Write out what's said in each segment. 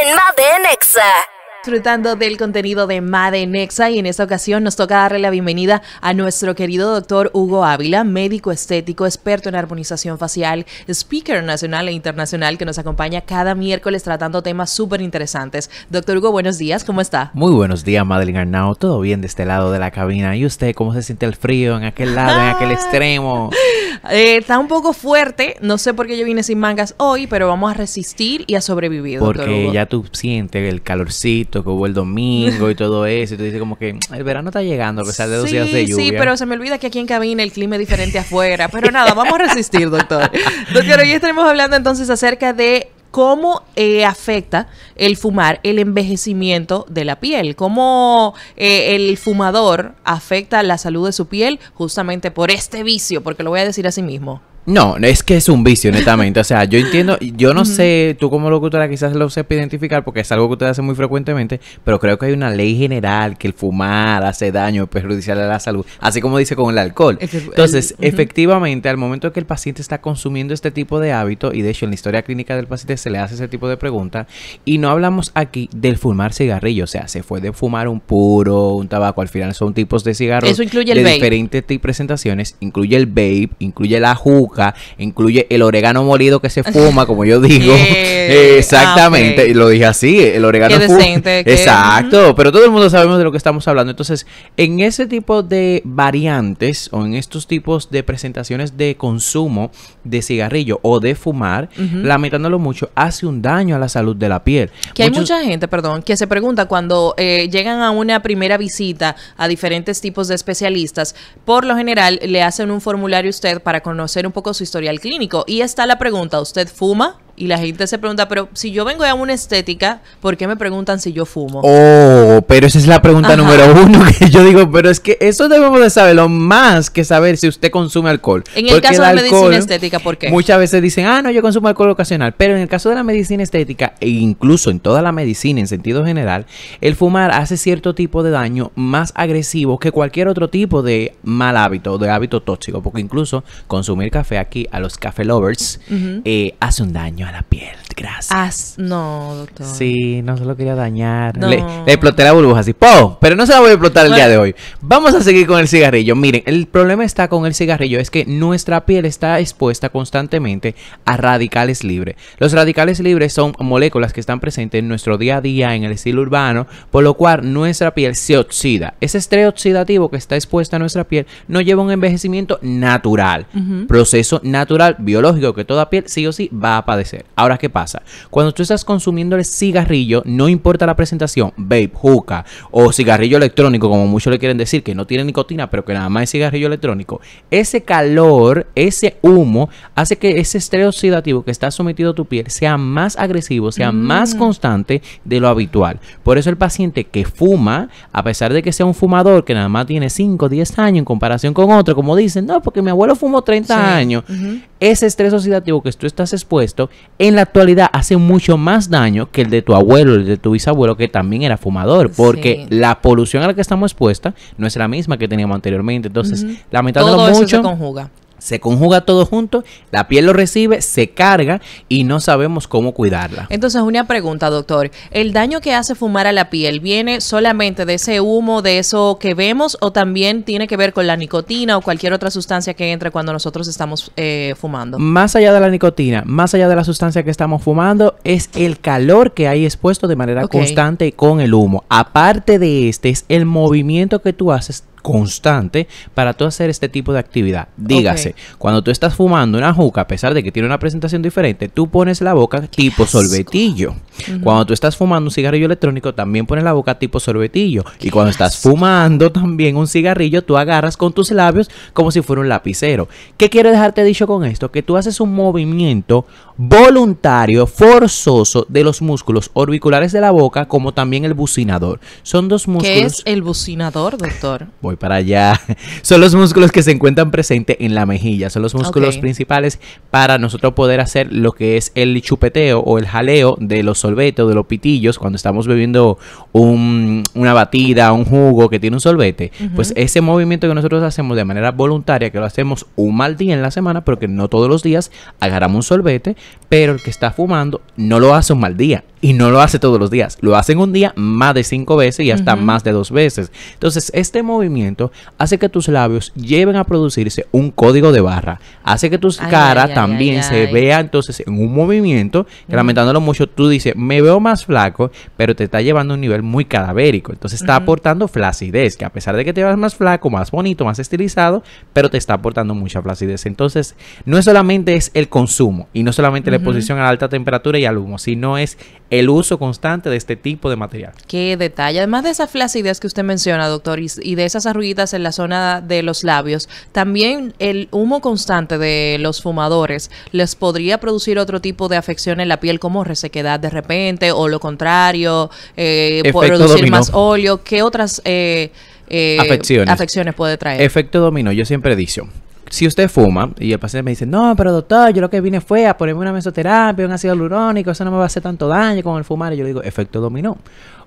en Made Nexa disfrutando del contenido de Made Nexa y en esta ocasión nos toca darle la bienvenida a nuestro querido doctor Hugo Ávila, médico estético, experto en armonización facial, speaker nacional e internacional que nos acompaña cada miércoles tratando temas súper interesantes. Doctor Hugo, buenos días, ¿cómo está? Muy buenos días, Madeline Arnau. ¿Todo bien de este lado de la cabina? ¿Y usted cómo se siente el frío en aquel lado, en aquel extremo? Eh, está un poco fuerte, no sé por qué yo vine sin mangas hoy, pero vamos a resistir y a sobrevivir. Porque ya tú sientes el calorcito que hubo el domingo y todo eso. Y tú dices como que el verano está llegando a pesar de dos días de lluvia. Sí, pero se me olvida que aquí en cabina el clima es diferente afuera. Pero nada, vamos a resistir, doctor. Doctor, hoy estaremos hablando entonces acerca de cómo eh, afecta el fumar el envejecimiento de la piel, cómo eh, el fumador afecta la salud de su piel justamente por este vicio, porque lo voy a decir así mismo. No, es que es un vicio, netamente. O sea, yo entiendo, yo no sé, tú como locutora quizás lo sepas identificar porque es algo que usted hace muy frecuentemente, pero creo que hay una ley general que el fumar hace daño perjudicial a la salud, así como dice con el alcohol. Entonces, efectivamente, al momento que el paciente está consumiendo este tipo de hábito, y de hecho en la historia clínica del paciente se le hace ese tipo de pregunta, y no hablamos aquí del fumar cigarrillo, o sea, se fue de fumar un puro, un tabaco, al final son tipos de cigarros Eso incluye el de vape. diferentes presentaciones, incluye el vape, incluye la juca, incluye el orégano molido que se fuma, como yo digo. Yeah. Exactamente, Ah, lo dije así, el orégano Qué decente, Exacto, pero todo el mundo sabemos de lo que estamos hablando. Entonces, en ese tipo de variantes o en estos tipos de presentaciones de consumo de cigarrillo o de fumar, lamentándolo mucho, hace un daño a la salud de la piel. Que hay mucha gente, perdón, que se pregunta cuando eh, llegan a una primera visita a diferentes tipos de especialistas, por lo general le hacen un formulario a usted para conocer un poco su historial clínico. Y está la pregunta, ¿usted fuma? Y la gente se pregunta, pero si yo vengo a una estética, ¿por qué me preguntan si yo fumo? Oh, pero esa es la pregunta Ajá. número uno que yo digo, pero es que eso debemos de saberlo más que saber si usted consume alcohol. En el Porque caso de alcohol, medicina estética, ¿por qué? Muchas veces dicen, ah, no, yo consumo alcohol ocasional, pero en el caso de la medicina estética e incluso en toda la medicina en sentido general, el fumar hace cierto tipo de daño más agresivo que cualquier otro tipo de mal hábito, de hábito tóxico, porque incluso consumir café aquí a los café lovers eh, hace un daño a la piel. Gracias. As- no, doctor. Sí, no se lo quería dañar. No. Le, le exploté la burbuja así, ¡po! Pero no se la voy a explotar el día de hoy. Vamos a seguir con el cigarrillo. Miren, el problema está con el cigarrillo es que nuestra piel está expuesta constantemente a radicales libres. Los radicales libres son moléculas que están presentes en nuestro día a día, en el estilo urbano, por lo cual nuestra piel se oxida. Ese estrés oxidativo que está expuesto a nuestra piel no lleva un envejecimiento natural. Proceso natural, biológico, que toda piel sí o sí va a padecer. Ahora, ¿qué pasa? Cuando tú estás consumiendo el cigarrillo, no importa la presentación, vape, hookah o cigarrillo electrónico, como muchos le quieren decir, que no tiene nicotina, pero que nada más es cigarrillo electrónico, ese calor, ese humo, hace que ese estrés oxidativo que está sometido a tu piel sea más agresivo, sea más constante de lo habitual. Por eso el paciente que fuma, a pesar de que sea un fumador que nada más tiene 5 o 10 años en comparación con otro, como dicen, no, porque mi abuelo fumó 30 Sí. años, ese estrés oxidativo que tú estás expuesto, en la actualidad hace mucho más daño que el de tu abuelo, el de tu bisabuelo, que también era fumador, porque Sí. la polución a la que estamos expuestas no es la misma que teníamos anteriormente. Entonces, lamentándolo Todo eso mucho, se conjuga. Se conjuga todo junto, la piel lo recibe, se carga y no sabemos cómo cuidarla. Entonces, una pregunta, doctor. ¿El daño que hace fumar a la piel viene solamente de ese humo, de eso que vemos, o también tiene que ver con la nicotina o cualquier otra sustancia que entre cuando nosotros estamos eh, fumando? Más allá de la nicotina, más allá de la sustancia que estamos fumando, es el calor que hay expuesto de manera constante con el humo. Aparte de este, es el movimiento que tú haces constante para tú hacer este tipo de actividad. Dígase, cuando tú estás fumando una juca, a pesar de que tiene una presentación diferente, tú pones la boca tipo sorbetillo. Cuando tú estás fumando un cigarrillo electrónico, también pones la boca tipo sorbetillo. y cuando estás fumando también un cigarrillo, tú agarras con tus labios como si fuera un lapicero. ¿Qué quiero dejarte dicho con esto? Que tú haces un movimiento voluntario, forzoso de los músculos orbiculares de la boca, como también el bucinador. Son dos músculos. ¿Qué es el bucinador, doctor? Voy para allá. Son los músculos que se encuentran presentes en la mejilla. Son los músculos principales para nosotros poder hacer lo que es el chupeteo o el jaleo de los sorbetes o de los pitillos cuando estamos bebiendo un- una batida, un jugo que tiene un sorbete. Pues ese movimiento que nosotros hacemos de manera voluntaria, que lo hacemos un mal día en la semana, porque no todos los días agarramos un sorbete, pero el que está fumando no lo hace un mal día. Y no lo hace todos los días. Lo hace en un día más de cinco veces y hasta más de dos veces. Entonces, este movimiento hace que tus labios lleven a producirse un código de barra. Hace que tu Ay, cara ay, también ay, se vea entonces en un movimiento que lamentándolo mucho, tú dices, me veo más flaco, pero te está llevando a un nivel muy cadavérico. Entonces está aportando flacidez, que a pesar de que te veas más flaco, más bonito, más estilizado, pero te está aportando mucha flacidez. Entonces, no es solamente es el consumo y no solamente la exposición a la alta temperatura y al humo, sino es el uso constante de este tipo de material. Qué detalle. Además de esa flacidez que usted menciona, doctor, y, y de esas arruguitas en la zona de los labios, también el humo constante de los fumadores les podría producir otro tipo de afección en la piel, como resequedad de repente, o lo contrario, eh, producir dominó. más óleo. ¿Qué otras eh, eh, Afecciones. afecciones puede traer? Efecto dominó, yo siempre he dicho. Si usted fuma y el paciente me dice, no, pero doctor, yo lo que vine fue a ponerme una mesoterapia, un ácido hialurónico, eso no me va a hacer tanto daño con el fumar. Y yo le digo, efecto dominó.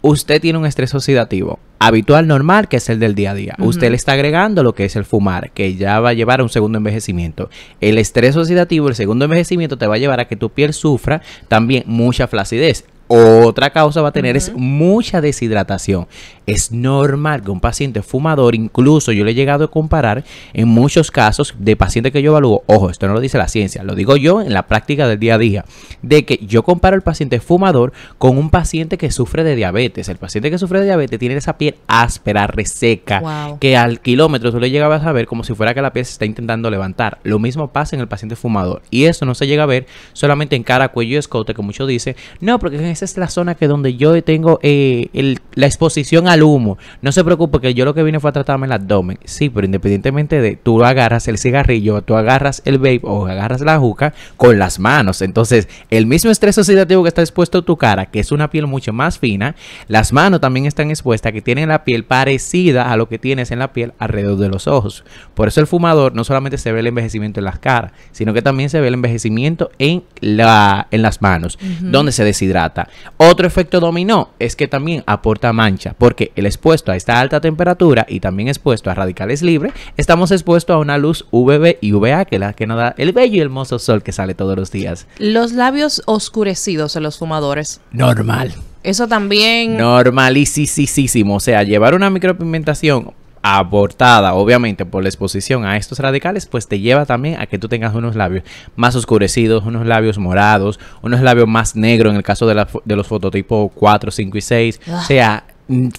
Usted tiene un estrés oxidativo habitual, normal, que es el del día a día. Usted le está agregando lo que es el fumar, que ya va a llevar a un segundo envejecimiento. El estrés oxidativo, el segundo envejecimiento, te va a llevar a que tu piel sufra también mucha flacidez. Otra causa va a tener es mucha deshidratación. Es normal que un paciente fumador, incluso yo le he llegado a comparar en muchos casos de pacientes que yo evalúo, ojo, esto no lo dice la ciencia, lo digo yo en la práctica del día a día, de que yo comparo el paciente fumador con un paciente que sufre de diabetes. El paciente que sufre de diabetes tiene esa piel áspera, reseca, Wow. que al kilómetro tú le llegabas a ver como si fuera que la piel se está intentando levantar. Lo mismo pasa en el paciente fumador. Y eso no se llega a ver solamente en cara, cuello y escote, que muchos dicen, no, porque es la zona que donde yo tengo eh, el- la exposición al humo. No se preocupe que yo lo que vine fue a tratarme el abdomen. Sí, pero independientemente de tú agarras el cigarrillo, tú agarras el vape o agarras la juca con las manos. Entonces, el mismo estrés oxidativo que está expuesto a tu cara, que es una piel mucho más fina, las manos también están expuestas, que tienen la piel parecida a lo que tienes en la piel alrededor de los ojos. Por eso el fumador no solamente se ve el envejecimiento en las caras, sino que también se ve el envejecimiento en, la, en las manos, donde se deshidrata. Otro efecto dominó es que también aporta mancha, porque el expuesto a esta alta temperatura y también expuesto a radicales libres, estamos expuestos a una luz UVB y UVA, que es la que nos da el bello y hermoso sol que sale todos los días. Los labios oscurecidos en los fumadores. Normal. Eso también... Normalísimo. O sea, llevar una micropigmentación abortada, obviamente, por la exposición a estos radicales, pues te lleva también a que tú tengas unos labios más oscurecidos, unos labios morados, unos labios más negros en el caso de, la de los fototipos 4, 5 y 6. Ah. O sea,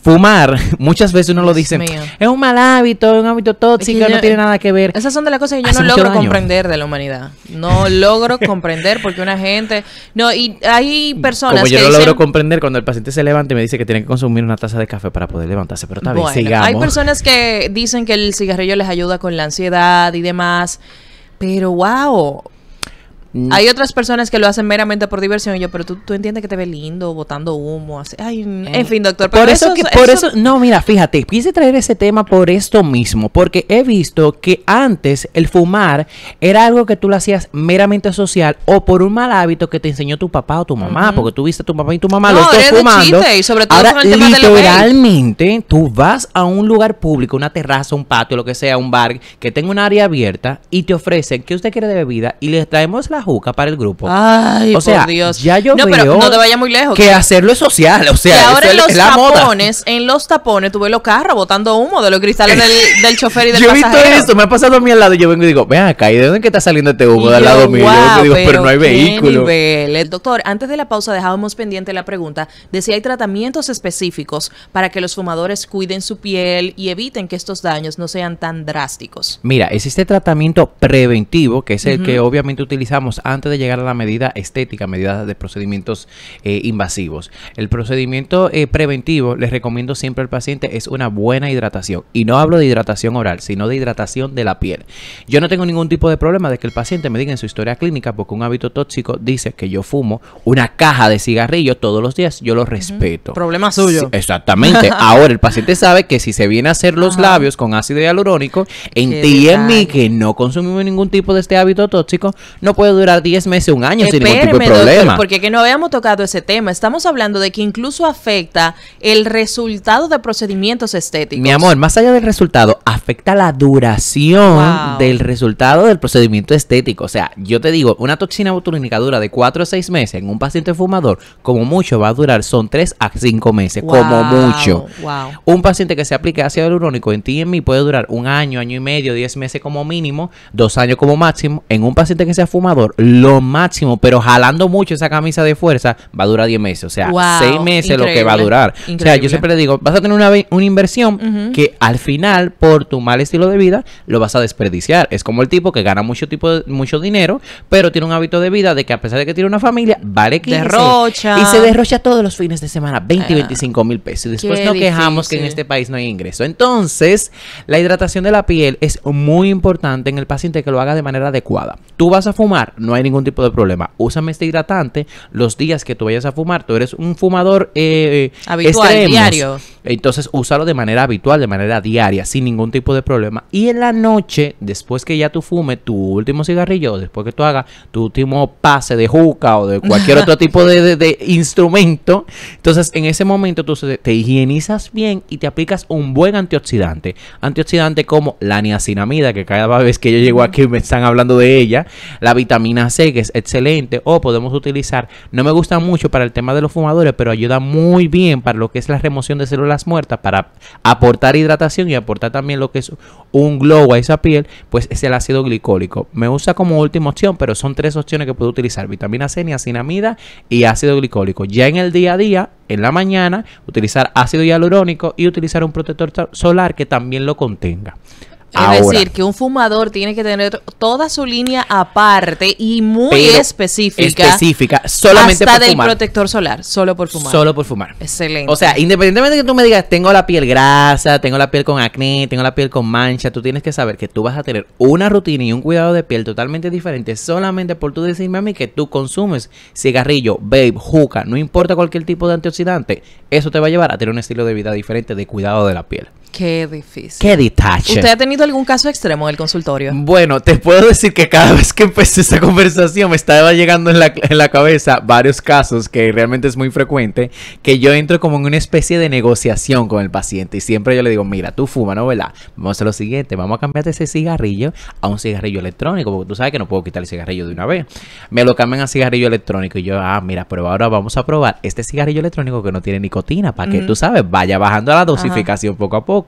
fumar, muchas veces uno lo dice, es un mal hábito, es un hábito tóxico, no tiene nada que ver. Esas son de las cosas que yo Hace no logro daño. comprender de la humanidad. No logro comprender porque una gente... No, y hay personas Como yo que no dicen... logro comprender cuando el paciente se levanta y me dice que tiene que consumir una taza de café para poder levantarse, pero está bien, Bueno, sigamos. hay personas que dicen que el cigarrillo les ayuda con la ansiedad y demás, pero wow. Mm. Hay otras personas que lo hacen meramente por diversión y yo, pero tú, tú entiendes que te ve lindo, botando humo, así. Ay, en fin, doctor. Por pero eso, que, por eso, no, mira, fíjate, quise traer ese tema por esto mismo, porque he visto que antes el fumar era algo que tú lo hacías meramente social o por un mal hábito que te enseñó tu papá o tu mamá, porque tú viste a tu papá y tu mamá No, era de fumando. chiste, y sobre todo Ahora, con el tema de los vape. literalmente, tú vas a un lugar público, una terraza, un patio, lo que sea, un bar, que tenga un área abierta y te ofrecen que usted quiere de bebida y les traemos la juca para el grupo. Ay, o sea, por Dios. ya yo no, veo pero no te vayas muy lejos. que hacerlo es social, o Y sea, ahora en los es la moda. tapones, en los tapones, tú ves los carros botando humo de los cristales del, del chofer y del Yo he visto pasajero. eso, me ha pasado a mí al lado y yo vengo y digo, ven acá, ¿y de dónde que está saliendo este humo del yo, lado mío? Yo vengo y "Guau, digo, pero, no hay vehículo. niveles". Doctor, antes de la pausa dejábamos pendiente la pregunta de si hay tratamientos específicos para que los fumadores cuiden su piel y eviten que estos daños no sean tan drásticos. Mira, existe tratamiento preventivo, que es el que obviamente utilizamos antes de llegar a la medida estética, medida de procedimientos eh, invasivos. El procedimiento eh, preventivo, les recomiendo siempre al paciente, es una buena hidratación. Y no hablo de hidratación oral, sino de hidratación de la piel. Yo no tengo ningún tipo de problema de que el paciente me diga en su historia clínica, porque un hábito tóxico dice que yo fumo una caja de cigarrillos todos los días, yo lo respeto. Problema suyo. Sí, exactamente. Ahora el paciente sabe que si se viene a hacer los Ajá. labios con ácido hialurónico, en ti y en mí, que no consumimos ningún tipo de este hábito tóxico, no puede durar 10 meses, un año sin ningún tipo de Espéreme, doctor, problema. porque que no habíamos tocado ese tema. Estamos hablando de que incluso afecta el resultado de procedimientos estéticos. Mi amor, más allá del resultado, afecta la duración Wow. del resultado del procedimiento estético. O sea, yo te digo, una toxina botulínica dura de 4 a 6 meses en un paciente fumador, como mucho va a durar, son 3 a 5 meses, como mucho. wow. Un paciente que se aplique ácido hialurónico en ti y en mí puede durar un año, año y medio, 10 meses como mínimo, dos años como máximo. En un paciente que sea fumador, lo máximo, pero jalando mucho esa camisa de fuerza, va a durar 10 meses. O sea, Wow, 6 meses lo que va a increíble, durar. O sea, yo siempre le digo, vas a tener una, ve- una inversión que al final, por tu mal estilo de vida, lo vas a desperdiciar. Es como el tipo que gana mucho, tipo de- mucho dinero, pero tiene un hábito de vida de que a pesar de que tiene una familia, vale 15. Derrocha. Y se derrocha todos los fines de semana, 20 y Ah. 25 mil pesos. Y después Qué no quejamos que en este país no hay ingreso. Entonces, la hidratación de la piel es muy importante en el paciente que lo haga de manera adecuada. Tú vas a fumar, no hay ningún tipo de problema. Úsame este hidratante los días que tú vayas a fumar. Tú eres un fumador eh, Habitual, extremos. diario. Entonces, úsalo de manera habitual, de manera diaria, sin ningún tipo de problema. Y en la noche, después que ya tú fumes tu último cigarrillo, después que tú hagas tu último pase de juca o de cualquier otro tipo de, de- de instrumento, entonces en ese momento tú te higienizas bien y te aplicas un buen antioxidante. Antioxidante como la niacinamida, que cada vez que yo llego aquí me están hablando de ella, la vitamina C, que es excelente, o podemos utilizar, no me gusta mucho para el tema de los fumadores, pero ayuda muy bien para lo que es la remoción de células muertas, para aportar hidratación y aportar también lo que es un glow a esa piel, pues es el ácido glicólico. Me usa como última opción, pero son tres opciones que puedo utilizar, vitamina C, niacinamida y ácido glicólico. Ya en el día a día, en la mañana, utilizar ácido hialurónico y utilizar un protector solar que también lo contenga. Es Ahora, decir, que un fumador tiene que tener toda su línea aparte y muy específica. específica, solamente hasta por del fumar. protector solar, solo por fumar. Solo por fumar. Excelente. O sea, independientemente de que tú me digas, tengo la piel grasa, tengo la piel con acné, tengo la piel con mancha, tú tienes que saber que tú vas a tener una rutina y un cuidado de piel totalmente diferente solamente por tú decirme a mí que tú consumes cigarrillo, vape, juca, no importa cualquier tipo de antioxidante, eso te va a llevar a tener un estilo de vida diferente de cuidado de la piel. Qué difícil. ¡Qué detache! ¿Usted ha tenido algún caso extremo en el consultorio? Bueno, te puedo decir que cada vez que empecé esa conversación me estaba llegando en la, en la cabeza varios casos que realmente es muy frecuente, que yo entro como en una especie de negociación con el paciente y siempre yo le digo, mira, tú fuma, ¿no? ¿Verdad? Vamos a hacer lo siguiente, vamos a cambiarte ese cigarrillo a un cigarrillo electrónico, porque tú sabes que no puedo quitar el cigarrillo de una vez. Me lo cambian a cigarrillo electrónico y yo, ah, mira, pero ahora vamos a probar este cigarrillo electrónico que no tiene nicotina, para que tú sabes, vaya bajando la dosificación poco a poco.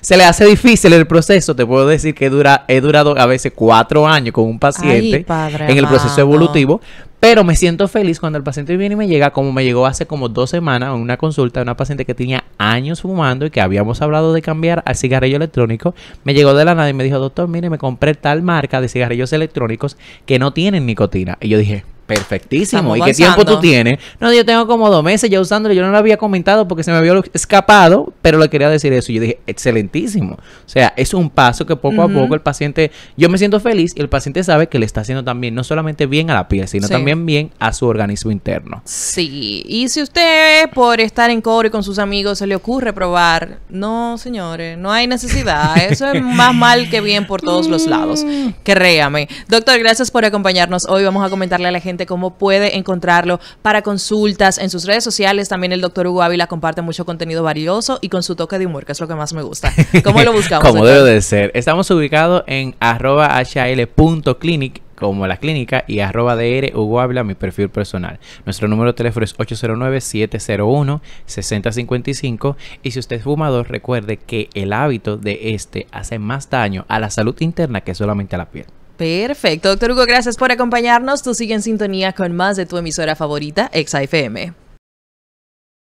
Se le hace difícil el proceso, te puedo decir que dura, he durado a veces cuatro años con un paciente Ay, en el proceso amado. evolutivo, pero me siento feliz cuando el paciente viene y me llega, como me llegó hace como dos semanas en una consulta, una paciente que tenía años fumando y que habíamos hablado de cambiar al cigarrillo electrónico, me llegó de la nada y me dijo, doctor, mire, me compré tal marca de cigarrillos electrónicos que no tienen nicotina. Y yo dije, perfectísimo. Estamos ¿Y qué tiempo tú tienes? No, yo tengo como dos meses ya usándolo. Yo no lo había comentado porque se me había escapado, pero le quería decir eso. Yo dije, excelentísimo. O sea, es un paso que poco a poco el paciente, yo me siento feliz y el paciente sabe que le está haciendo también, no solamente bien a la piel, sino Sí. también bien a su organismo interno. Sí, y si usted por estar en y con sus amigos se le ocurre probar, no, señores, no hay necesidad. Eso es más mal que bien por todos los lados. Créame. Doctor, gracias por acompañarnos. Hoy vamos a comentarle a la gente cómo puede encontrarlo para consultas en sus redes sociales. También el doctor Hugo Ávila comparte mucho contenido valioso y con su toque de humor, que es lo que más me gusta. ¿Cómo lo buscamos? Como debe de ser. Estamos ubicados en arroba hl.clinic como la clínica y arroba dr Hugo Ávila, mi perfil personal. Nuestro número de teléfono es 809-701-6055 y si usted es fumador, recuerde que el hábito de este hace más daño a la salud interna que solamente a la piel. Perfecto, doctor Hugo, gracias por acompañarnos. Tú sigue en sintonía con más de tu emisora favorita, XFM.